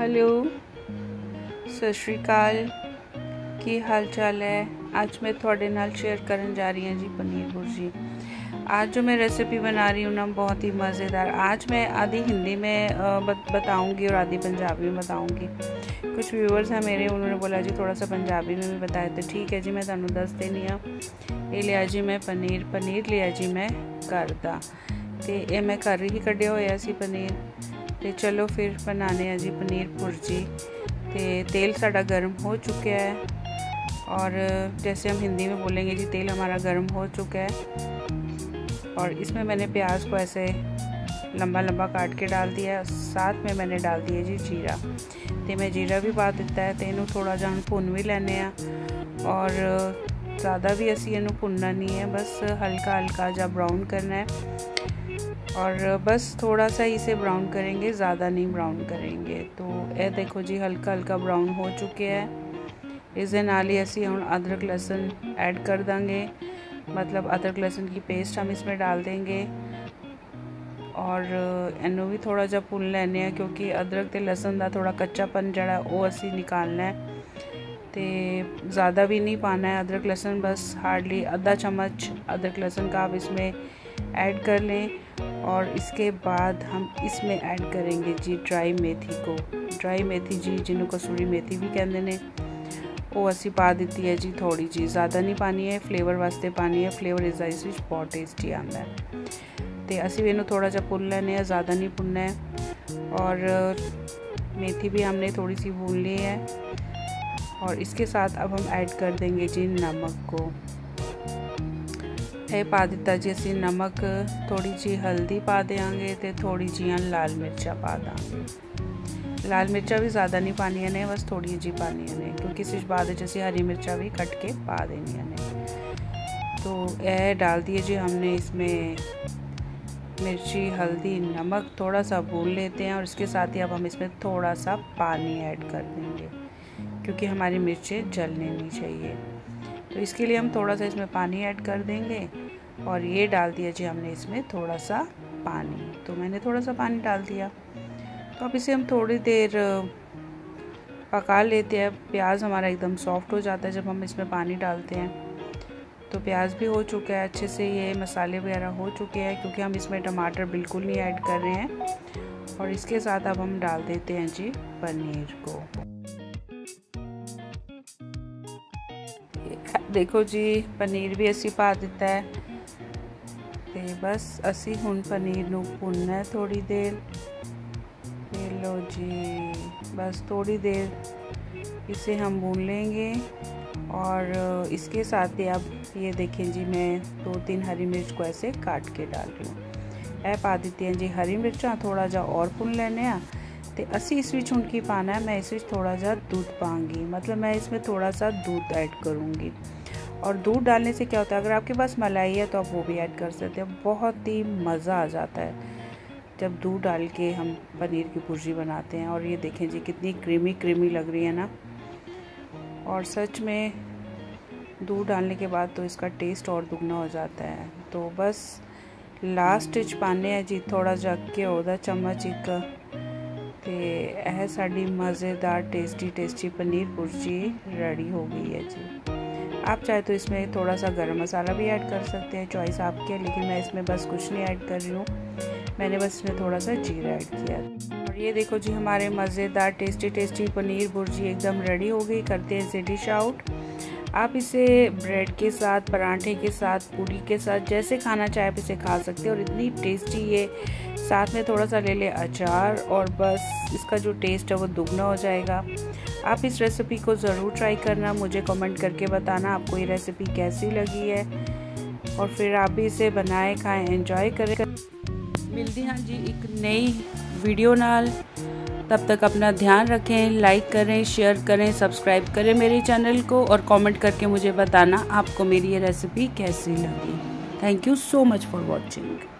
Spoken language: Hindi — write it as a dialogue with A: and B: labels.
A: हेलो ਸਤਿ ਸ਼੍ਰੀ ਅਕਾਲ ਕੀ ਹਾਲ ਚਾਲ ਹੈ आज मैं थोड़े नाल शेयर करने जा रही हूँ जी पनीर भुर्जी आज जो मैं रेसिपी बना रही हूँ ना बहुत ही मज़ेदार आज मैं आधी हिंदी में बताऊँगी और आधी पंजाबी में बताऊँगी कुछ व्यूवर्स हैं मेरे उन्होंने बोला जी थोड़ा सा पंजाबी में भी बताया तो ठीक है जी मैं ਤੁਹਾਨੂੰ दस देनी हाँ ये लिया जी मैं पनीर पनीर लिया जी मैं घर का तो ये मैं घर ही कढ़िया होया सी तो चलो फिर बनाने हैं जी पनीर भुर्जी तो तेल साड़ा गर्म हो चुका है और जैसे हम हिंदी में बोलेंगे जी तेल हमारा गर्म हो चुका है और इसमें मैंने प्याज को ऐसे लंबा लंबा काट के डाल दिया साथ में मैंने डाल दिया जी जीरा तो मैं जीरा भी पा दिता है तो इन थोड़ा जहा भुन भी लेने और ज़्यादा भी असी इन भुनना नहीं है बस हल्का हल्का जा ब्राउन करना है और बस थोड़ा सा इसे ब्राउन करेंगे ज़्यादा नहीं ब्राउन करेंगे तो ये देखो जी हल्का हल्का ब्राउन हो चुके हैं ਇਸ ਦੇ ਨਾਲ ਹੀ ਅਸੀਂ ਹੁਣ अदरक लहसुन ऐड कर देंगे मतलब अदरक लहसुन की पेस्ट हम इसमें डाल देंगे और ਇਹਨੂੰ ਵੀ ਥੋੜਾ ਜਿਹਾ ਭੁੰਨ ਲੈਣੇ ਆ ਕਿਉਂਕਿ ਅਦਰਕ ਤੇ ਲਸਣ ਦਾ ਥੋੜਾ ਕੱਚਾਪਨ ਜਿਹੜਾ ਉਹ ਅਸੀਂ ਨਿਕਾਲਣਾ ਹੈ ਤੇ ज़्यादा भी नहीं पाना है अदरक लहसुन बस हार्डली आधा चम्मच अदरक लहसुन का आप इसमें ऐड कर लें और इसके बाद हम इसमें ऐड करेंगे जी ड्राई मेथी को ड्राई मेथी जी जिन्हों कसूरी मेथी भी कहते हैं ਉਹ ਅਸੀਂ ਪਾ ਦਿੱਤੀ ਹੈ ਜੀ ਥੋੜੀ ਜੀ ਜ਼ਿਆਦਾ ਨਹੀਂ ਪਾਣੀ ਹੈ ਫਲੇਵਰ ਵਾਸਤੇ ਪਾਣੀ ਹੈ ਫਲੇਵਰ ਇਸ ਦਾ ਇਸ ਵਿੱਚ ਬਹੁਤ ਟੇਸਟੀ ਆਉਂਦਾ ਹੈ ਤੇ ਅਸੀਂ ਇਹਨੂੰ ਥੋੜਾ ਜਿਹਾ ਭੁੰਨ ਲੈਣੇ ਆ ਜ਼ਿਆਦਾ ਨਹੀਂ ਭੁੰਨਣਾ ਹੈ और मेथी भी हमने थोड़ी सी भून ली है और इसके साथ अब हम ऐड कर देंगे जी नमक को है पा दिता जी ਅਸੀਂ ਨਮਕ ਥੋੜੀ ਜੀ ਹਲਦੀ ਪਾ ਦੇਾਂਗੇ ਤੇ ਥੋੜੀ ਜੀਆਂ ਲਾਲ ਮਿਰਚਾਂ ਪਾ ਦਾਂਗੇ लाल मिर्चा भी ज़्यादा नहीं पानी ने बस थोड़ी जी पानी ने क्योंकि इस बाद जैसे हरी मिर्चा भी कट के पा देनी ने तो यह डाल दिए जी हमने इसमें मिर्ची हल्दी नमक थोड़ा सा भून लेते हैं और इसके साथ ही अब हम इसमें थोड़ा सा पानी ऐड कर देंगे क्योंकि हमारी मिर्चें जलने नहीं चाहिए तो इसके लिए हम थोड़ा सा इसमें पानी ऐड कर देंगे और ये डाल दिया जी हमने इसमें थोड़ा सा पानी। तो मैंने थोड़ा सा पानी डाल दिया। तो अब इसे हम थोड़ी देर पका लेते हैं। प्याज हमारा एकदम सॉफ्ट हो जाता है जब हम इसमें पानी डालते हैं। तो प्याज भी हो चुका है, अच्छे से ये मसाले वगैरह हो चुके हैं क्योंकि हम इसमें टमाटर बिल्कुल नहीं ऐड कर रहे हैं। और इसके साथ अब हम डाल देते हैं जी पनीर को। देखो जी पनीर भी असी पा दिता है तो बस असी हूँ पनीर ਨੂੰ ਭੁੰਨਣਾ ਹੈ ਥੋੜੀ ਦੇਰ लो जी बस थोड़ी देर इसे हम भून लेंगे और इसके साथ ही आप ये देखें जी मैं दो तीन हरी मिर्च को ऐसे काट के डाल रही हूँ ਇਹ ਪਾ ਦਿੱਤੀਆਂ ਜੀ ਹਰੀ ਮਿਰਚਾਂ ਥੋੜਾ ਜਿਹਾ ਔਰ ਭੁੰਨ ਲੈਣੇ ਆ ਤੇ ਅਸੀਂ ਇਸ ਵਿੱਚ ਹੁਣ ਕੀ ਪਾਣਾ ਹੈ ਮੈਂ ਇਸ ਵਿੱਚ ਥੋੜਾ ਜਿਹਾ दूध पाऊंगी मतलब मैं इसमें थोड़ा सा दूध ऐड करूँगी और दूध डालने से क्या होता है अगर आपके पास मलाई है तो आप वो भी ऐड कर सकते हैं बहुत ही मज़ा आ जाता है जब दूध डाल के हम पनीर की भुर्जी बनाते हैं और ये देखें जी कितनी क्रीमी क्रीमी लग रही है ना और सच में दूध डालने के बाद तो इसका टेस्ट और दुगना हो जाता है तो बस लास्ट च पाने हैं जी थोड़ा जा घ्यो का चम्मच एक तो यह साड़ी मज़ेदार tasty tasty paneer bhurji ready हो गई है जी। आप चाहे तो इसमें थोड़ा सा गरम मसाला भी ऐड कर सकते हैं चॉइस आपकी है, लेकिन मैं इसमें बस कुछ नहीं ऐड कर रही हूँ। मैंने बस इसमें थोड़ा सा जीरा ऐड किया। और ये देखो जी, हमारे मज़ेदार टेस्टी टेस्टी पनीर भुर्जी एकदम रेडी हो गई। करते हैं इसे डिश आउट आप इसे ब्रेड के साथ, पराठे के साथ पूरी के साथ, जैसे खाना चाहे आप इसे खा सकते हैं और इतनी टेस्टी ये। साथ में थोड़ा सा ले ले अचार और बस इसका जो टेस्ट है वो दुगना हो जाएगा। आप इस रेसिपी को ज़रूर ट्राई करना, मुझे कमेंट करके बताना आपको ये रेसिपी कैसी लगी है। और फिर आप भी इसे बनाए, खाएँ एंजॉय करें। मिलती हाँ जी एक नई वीडियो नाल। तब तक अपना ध्यान रखें लाइक करें शेयर करें सब्सक्राइब करें मेरे चैनल को और कमेंट करके मुझे बताना आपको मेरी ये रेसिपी कैसी लगी। Thank you so much for watching